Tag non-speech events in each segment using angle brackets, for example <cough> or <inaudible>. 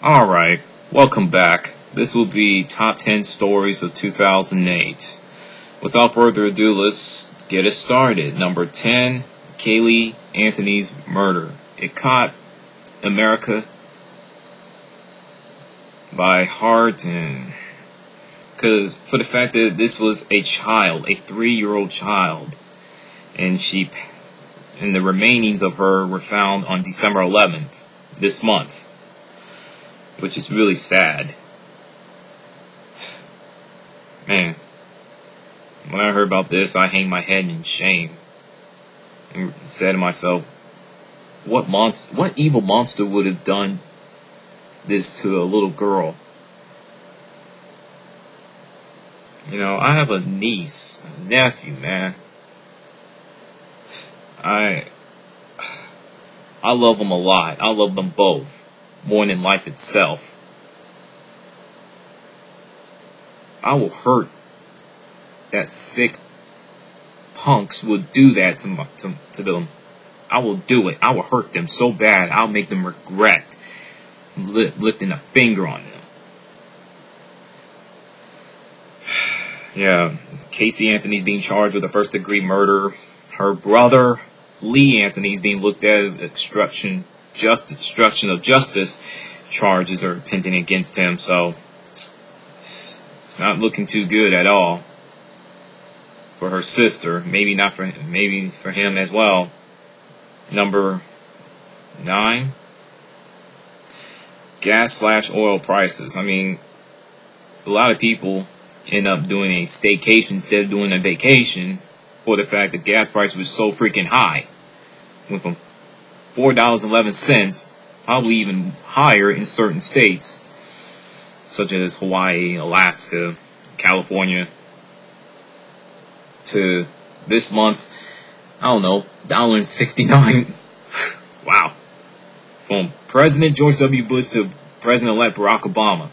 Alright, welcome back. This will be top 10 stories of 2008. Without further ado, let's get it started. Number 10, Caylee Anthony's murder. It caught America by heart and because for the fact that this was a child, a three-year-old child, and she and the remainings of her were found on December 11th this month which is really sad. Man, when I heard about this, I hang my head in shame and said to myself, what monster, what evil monster would have done this to a little girl? You know, I have a niece, a nephew, man. I, <sighs> I love them a lot. I love them both more than life itself. I will hurt that sick punks would do that to, my, to, to them. I will do it. I will hurt them so bad. I'll make them regret li lifting a finger on them. <sighs> yeah, Casey Anthony's being charged with a first degree murder. Her brother, Lee Anthony's being looked at obstruction just obstruction of justice charges are pending against him. So it's not looking too good at all for her sister. Maybe not for maybe for him as well. Number nine, gas slash oil prices. I mean, a lot of people end up doing a staycation instead of doing a vacation for the fact that gas price was so freaking high. Went from $4.11, probably even higher in certain states, such as Hawaii, Alaska, California, to this month, I don't know, $1.69. <laughs> wow. From President George W. Bush to President-elect Barack Obama.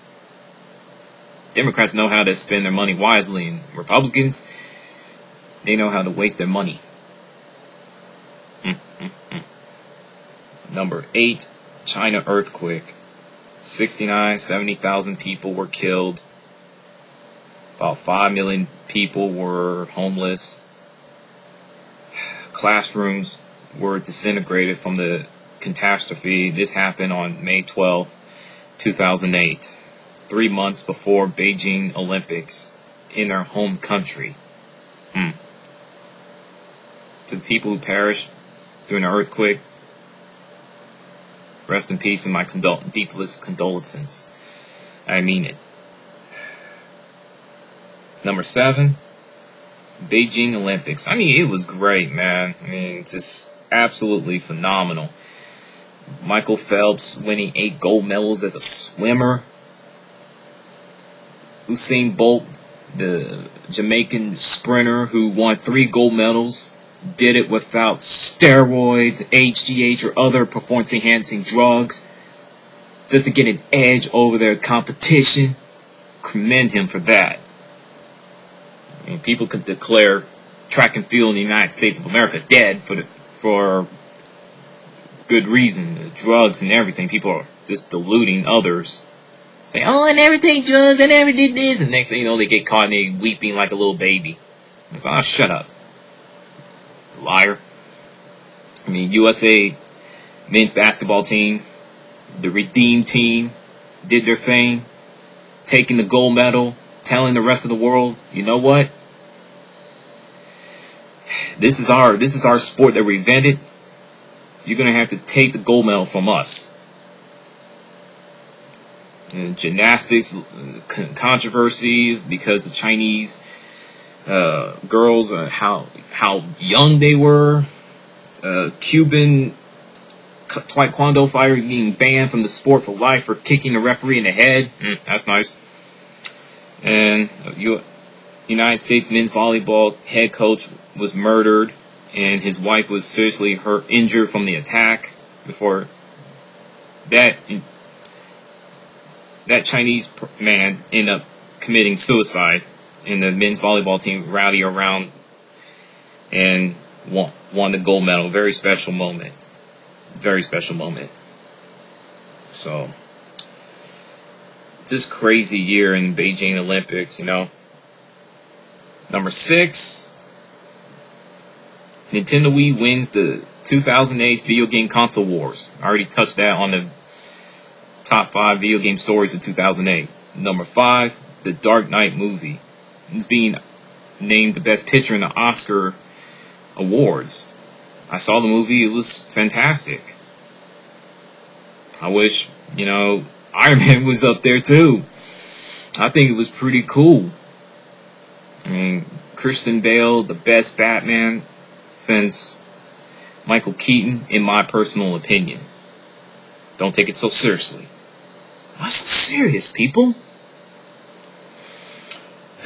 Democrats know how to spend their money wisely, and Republicans, they know how to waste their money. Mm, mm, mm. Number 8, China earthquake. 69, 70,000 people were killed. About 5 million people were homeless. Classrooms were disintegrated from the catastrophe. This happened on May 12, 2008, three months before Beijing Olympics in their home country. Hmm. To the people who perished during the earthquake, Rest in peace and my condol- deepest condolences. I mean it. Number seven, Beijing Olympics. I mean, it was great, man. I mean, just absolutely phenomenal. Michael Phelps winning eight gold medals as a swimmer. Usain Bolt, the Jamaican sprinter who won three gold medals did it without steroids, HGH, or other performance enhancing drugs just to get an edge over their competition. Commend him for that. I mean, people could declare track and field in the United States of America dead for the, for good reason. The drugs and everything. People are just deluding others. Say, oh, I never take drugs, I never did this. And next thing you know, they get caught and they weeping like a little baby. It's, oh, ah, shut up. Liar. I mean, USA men's basketball team, the redeemed team, did their thing, taking the gold medal, telling the rest of the world, you know what? This is our this is our sport that we invented. You're gonna have to take the gold medal from us. And gymnastics uh, controversy because the Chinese uh, girls, uh, how how young they were. Uh, Cuban Taekwondo fighter being banned from the sport for life for kicking a referee in the head. Mm, that's nice. And uh, United States men's volleyball head coach was murdered, and his wife was seriously hurt, injured from the attack. Before that, that Chinese man ended up committing suicide and the men's volleyball team rally around and won, won the gold medal. Very special moment. Very special moment. So, just crazy year in Beijing Olympics, you know. Number six, Nintendo Wii wins the 2008 Video Game Console Wars. I already touched that on the top five video game stories of 2008. Number five, The Dark Knight movie. It's being named the best picture in the Oscar awards. I saw the movie, it was fantastic. I wish, you know, <laughs> Iron Man was up there too. I think it was pretty cool. I mean, Christian Bale, the best Batman since Michael Keaton, in my personal opinion. Don't take it so seriously. Why so serious, people? <sighs>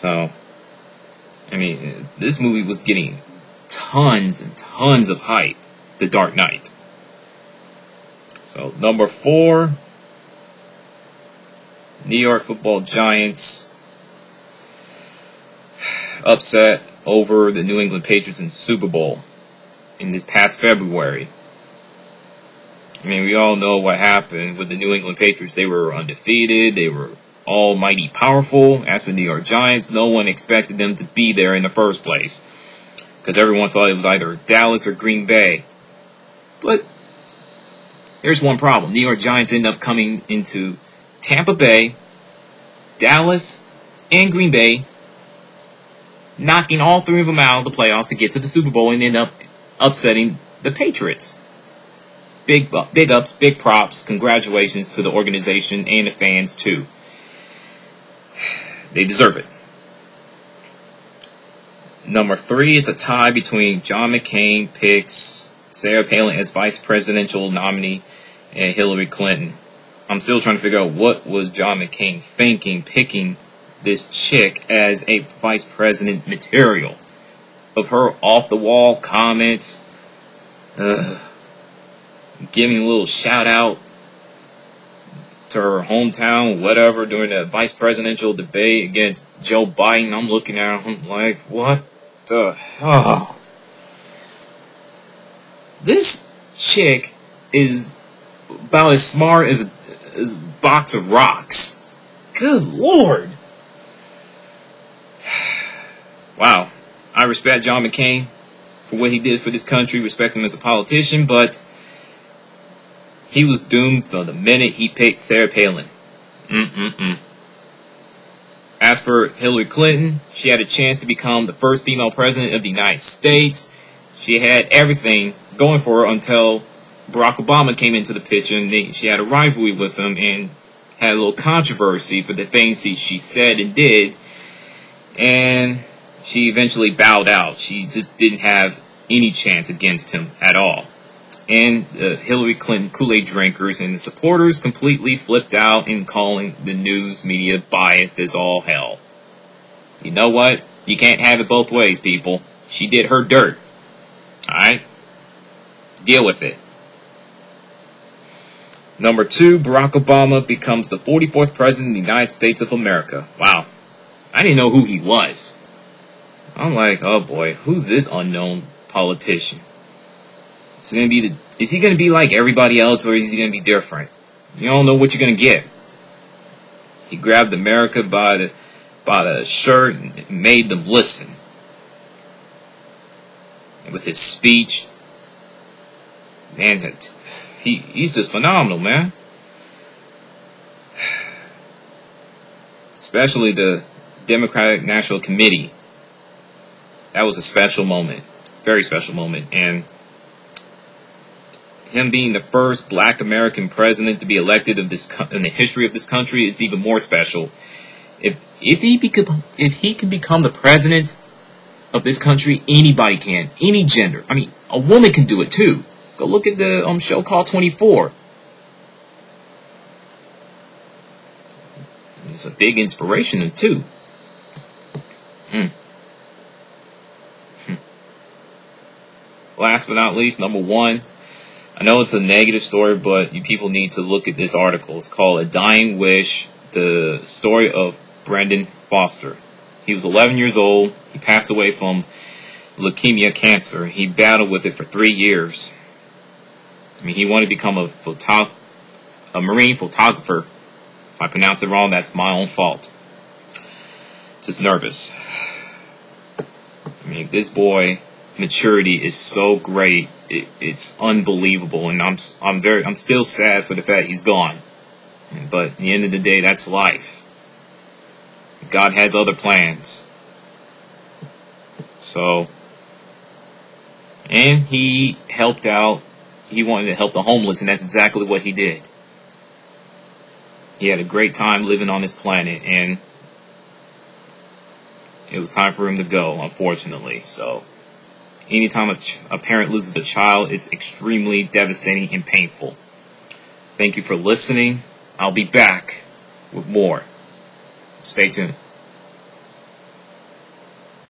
so, I mean, this movie was getting tons and tons of hype. The Dark Knight. So, number four, New York football Giants <sighs> upset over the New England Patriots in Super Bowl in this past February. I mean, we all know what happened with the New England Patriots. They were undefeated. They were almighty powerful. As for the New York Giants, no one expected them to be there in the first place. Because everyone thought it was either Dallas or Green Bay. But there's one problem. New York Giants end up coming into Tampa Bay, Dallas, and Green Bay, knocking all three of them out of the playoffs to get to the Super Bowl and end up upsetting the Patriots. Big, uh, big ups, big props, congratulations to the organization and the fans too. They deserve it. Number three, it's a tie between John McCain picks Sarah Palin as vice presidential nominee and Hillary Clinton. I'm still trying to figure out what was John McCain thinking picking this chick as a vice president material. Of her off the wall comments, uh, giving a little shout out to her hometown, whatever, during the vice presidential debate against Joe Biden. I'm looking at him like, what the hell? This chick is about as smart as a, as a box of rocks. Good lord. <sighs> wow. I respect John McCain for what he did for this country, respect him as a politician, but he was doomed from the minute he picked Sarah Palin. Mm-mm-mm. As for Hillary Clinton, she had a chance to become the first female president of the United States. She had everything going for her until Barack Obama came into the picture and she had a rivalry with him and had a little controversy for the things he, she said and did. And she eventually bowed out. She just didn't have any chance against him at all. And uh, Hillary Clinton Kool-Aid drinkers and the supporters completely flipped out in calling the news media biased as all hell. You know what? You can't have it both ways, people. She did her dirt. Alright? Deal with it. Number two, Barack Obama becomes the 44th President of the United States of America. Wow. I didn't know who he was. I'm like, oh boy, who's this unknown politician? Is he gonna be the, is he gonna be like everybody else or is he gonna be different? You don't know what you're gonna get. He grabbed America by the by the shirt and made them listen. And with his speech, man, he he's just phenomenal, man. <sighs> Especially the Democratic National Committee. That was a special moment, very special moment, and him being the first Black American president to be elected of this in the history of this country is even more special. If if he become if he can become the president of this country, anybody can, any gender. I mean, a woman can do it too. Go look at the um, show called 24. It's a big inspiration too. Hmm. Last but not least, number one. I know it's a negative story, but you people need to look at this article. It's called A Dying Wish, the story of Brenden Foster. He was 11 years old. He passed away from leukemia cancer. He battled with it for three years. I mean, he wanted to become a photo- a marine photographer If I pronounce it wrong, that's my own fault. Just nervous. I mean, this boy maturity is so great. It, it's unbelievable, and I'm I'm very I'm still sad for the fact he's gone. But at the end of the day, that's life. God has other plans. So, and he helped out. He wanted to help the homeless, and that's exactly what he did. He had a great time living on this planet, and it was time for him to go, unfortunately. So, anytime a, a parent loses a child, it's extremely devastating and painful. Thank you for listening. I'll be back with more. Stay tuned.